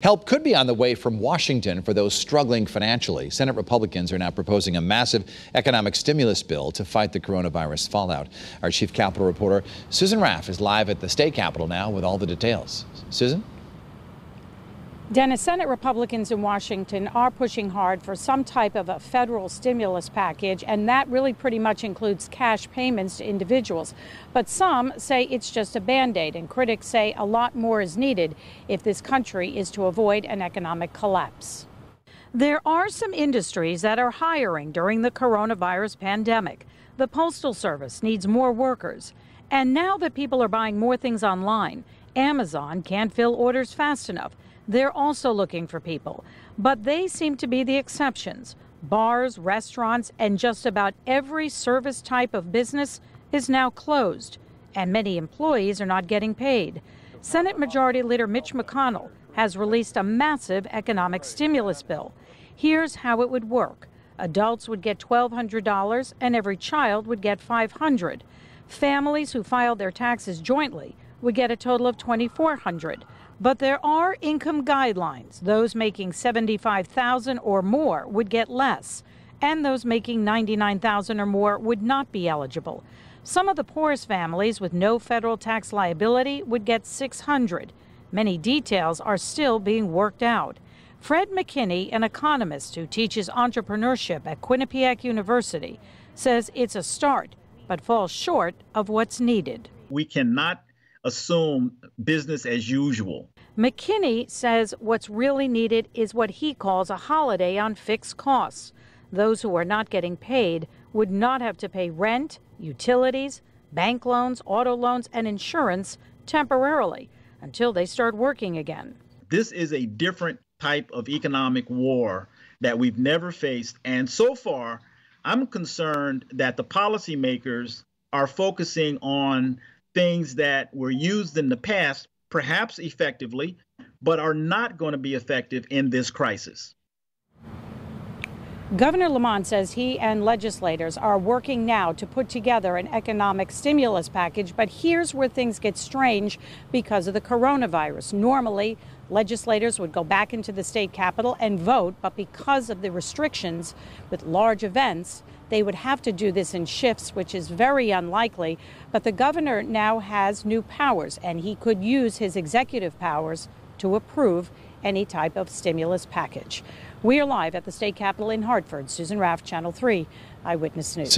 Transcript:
Help could be on the way from Washington for those struggling financially. Senate Republicans are now proposing a massive economic stimulus bill to fight the coronavirus fallout. Our chief Capitol reporter, Susan Raff, is live at the state capitol now with all the details. Susan? Dennis, Senate Republicans in Washington are pushing hard for some type of a federal stimulus package, and that really pretty much includes cash payments to individuals. But some say it's just a band aid, and critics say a lot more is needed if this country is to avoid an economic collapse. There are some industries that are hiring during the coronavirus pandemic. The Postal Service needs more workers. And now that people are buying more things online, Amazon can't fill orders fast enough. They're also looking for people, but they seem to be the exceptions. Bars, restaurants, and just about every service type of business is now closed, and many employees are not getting paid. Senate Majority Leader Mitch McConnell has released a massive economic stimulus bill. Here's how it would work. Adults would get $1,200 and every child would get 500. Families who filed their taxes jointly would get a total of 2,400. But there are income guidelines. Those making 75,000 or more would get less, and those making 99,000 or more would not be eligible. Some of the poorest families with no federal tax liability would get 600. Many details are still being worked out. Fred McKinney, an economist who teaches entrepreneurship at Quinnipiac University, says it's a start, but falls short of what's needed. We cannot assume business as usual. McKinney says what's really needed is what he calls a holiday on fixed costs. Those who are not getting paid would not have to pay rent, utilities, bank loans, auto loans, and insurance temporarily until they start working again. This is a different type of economic war that we've never faced. And so far, I'm concerned that the policymakers are focusing on things that were used in the past, perhaps effectively, but are not going to be effective in this crisis. Governor Lamont says he and legislators are working now to put together an economic stimulus package, but here's where things get strange because of the coronavirus. Normally, legislators would go back into the state capitol and vote, but because of the restrictions with large events, they would have to do this in shifts, which is very unlikely. But the governor now has new powers, and he could use his executive powers to approve any type of stimulus package. We are live at the state capitol in Hartford. Susan Raff, Channel 3, Eyewitness News.